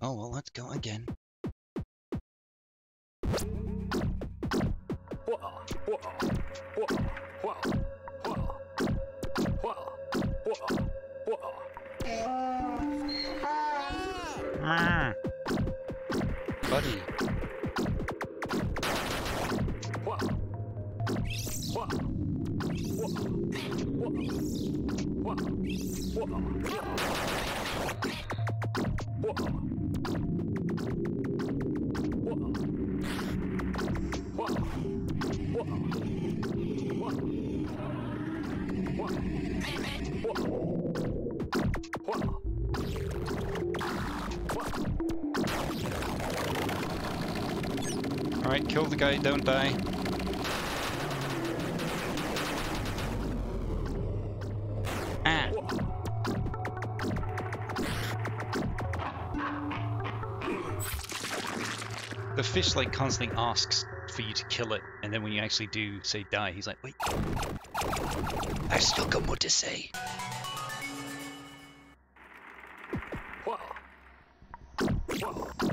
Oh well, let's go again. Buddy. Alright, kill the guy, don't die. Ah! The fish like constantly asks for you to kill it, and then when you actually do say die, he's like, wait. I've still got more to say. Nice.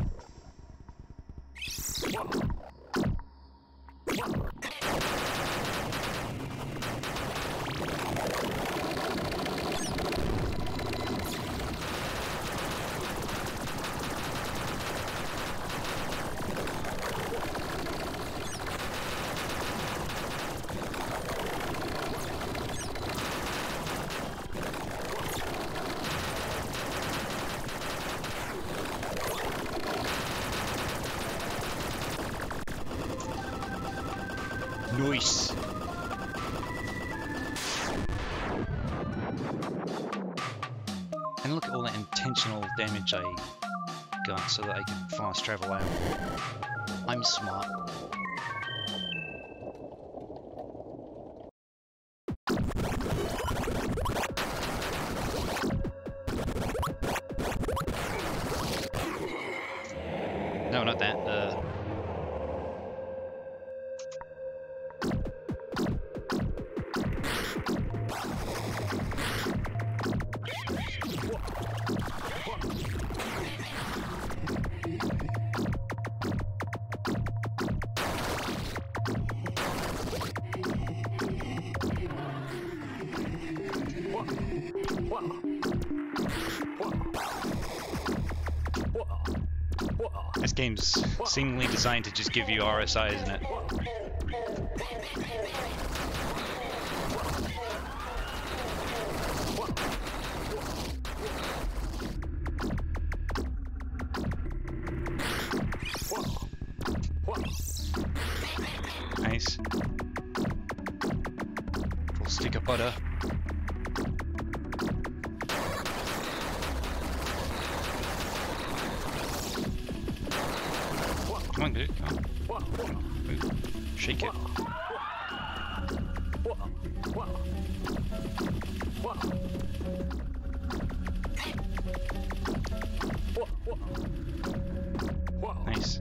And look at all that intentional damage I got so that I can fast travel out. I'm smart. No, not that. Uh, This game's seemingly designed to just give you RSI, isn't it? Nice. Full stick of butter. On. Move. Shake it. Nice.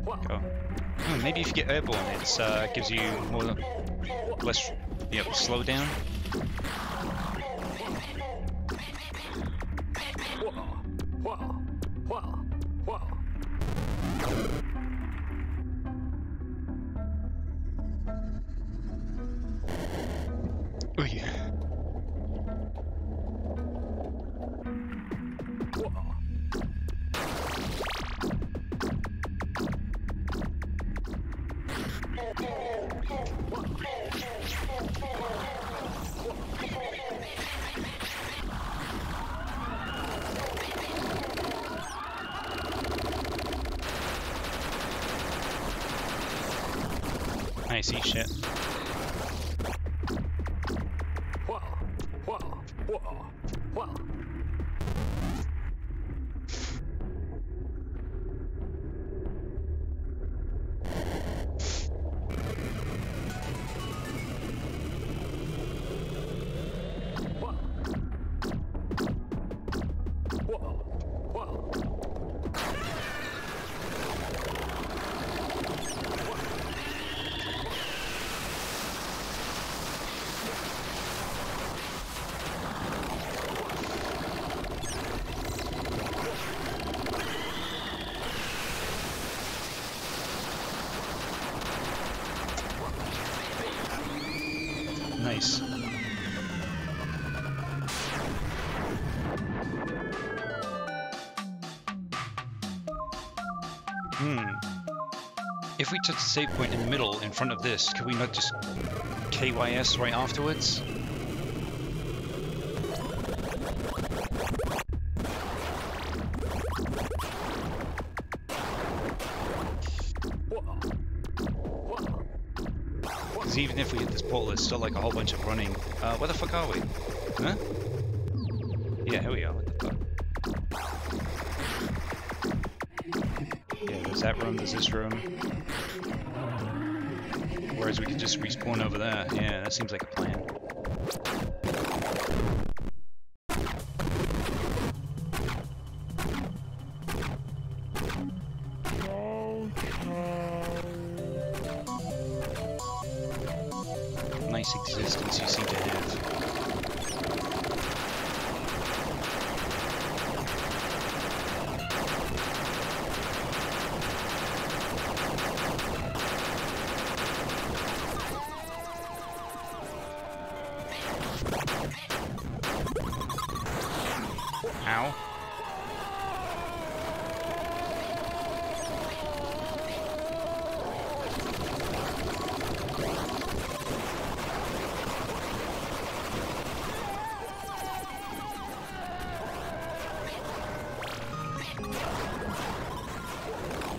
Maybe if you get airborne, it uh, gives you more, less, yeah, slow down. Nice, eat shit. Nice. Hmm. If we took the save point in the middle, in front of this, could we not just KYS right afterwards? Like a whole bunch of running. Uh, where the fuck are we? Huh? Yeah, here we are. What the fuck? Yeah, there's that room, there's this room. Whereas we could just respawn over there. Yeah, that seems like a plan. Nice existence you seem to have.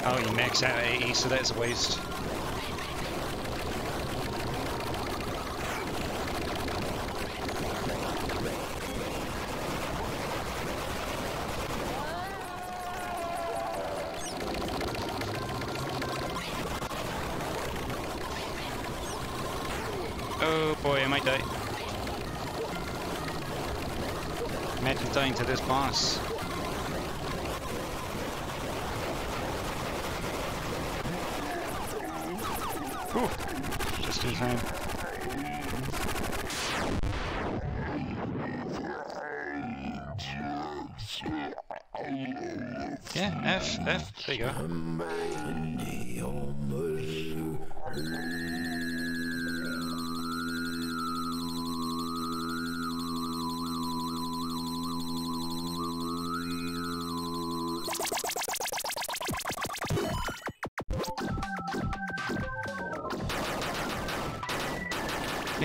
Oh, you max out at 80, so that's a waste. Oh boy, I might die. Imagine dying to this boss. Whew. Just in time. Yeah, F, F, there you go.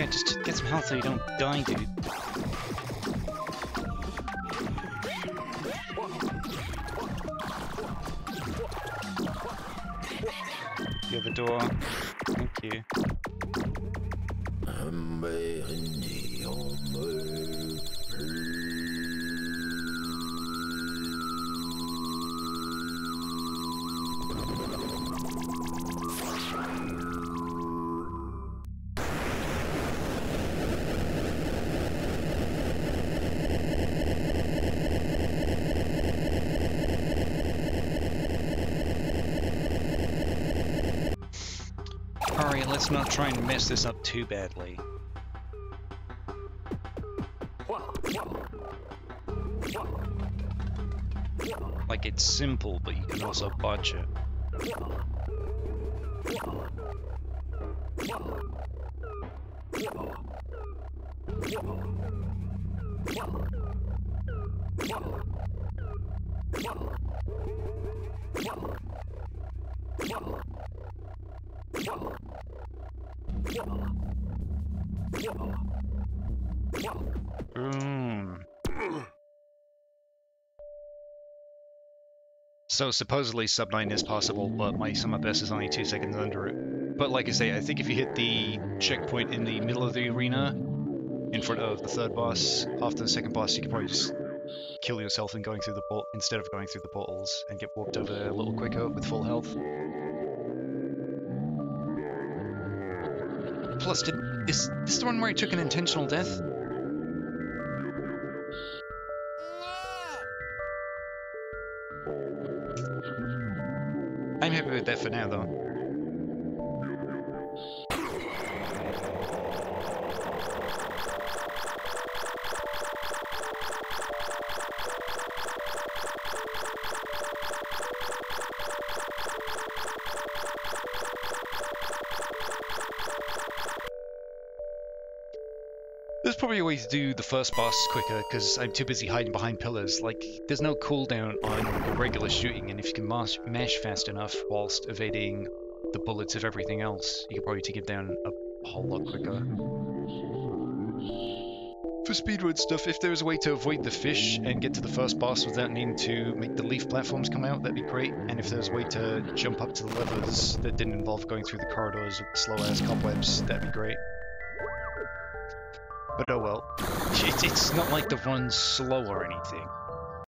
Yeah, just get some health so you don't die, dude. You have a door. Thank you. Let's not try and mess this up too badly. Like it's simple, but you can also botch it. Boom. So supposedly sub 9 is possible, but my sum of best is only 2 seconds under it. But like I say, I think if you hit the checkpoint in the middle of the arena, in front of the third boss, after the second boss, you can probably just kill yourself in going through the instead of going through the portals and get walked over a little quicker with full health. Plus, did, is this the one where he took an intentional death? I'm happy with that for now, though. There's probably a way to do the first boss quicker, because I'm too busy hiding behind pillars. Like, there's no cooldown on regular shooting, and if you can mash, mash fast enough whilst evading the bullets of everything else, you can probably take it down a whole lot quicker. For speedrun stuff, if there was a way to avoid the fish and get to the first boss without needing to make the leaf platforms come out, that'd be great. And if there's a way to jump up to the levers that didn't involve going through the corridors with slow-ass cobwebs, that'd be great. But oh well. It, it's not like the run's slow or anything.